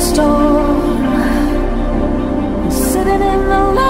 storm, sitting in the light.